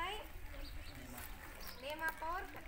vai? Lema porca.